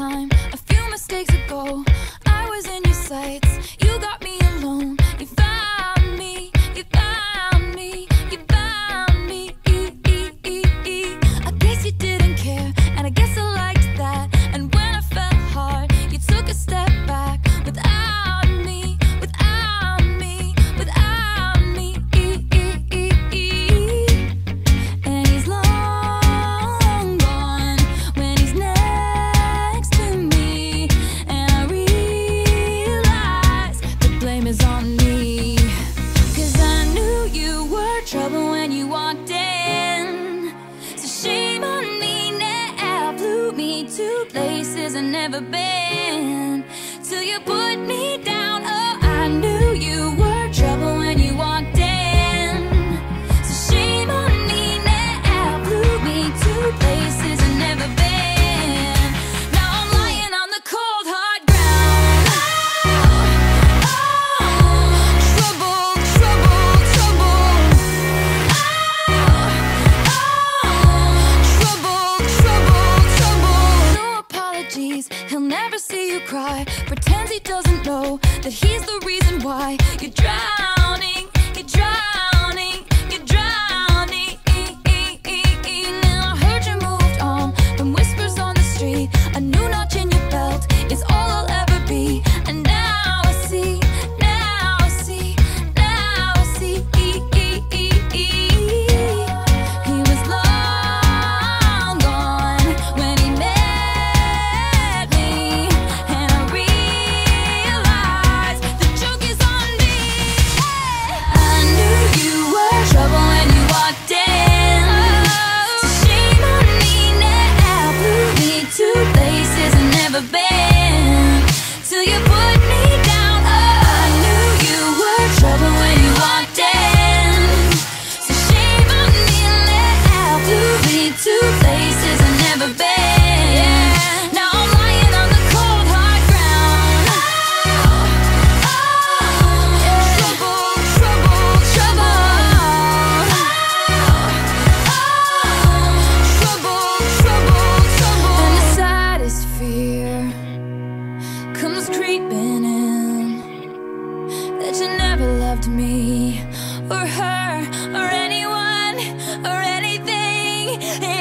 time, a few mistakes ago. I've never been till you put me down. cry. Pretends he doesn't know that he's the reason why you drown. never been. Till you put loved me or her or anyone or anything.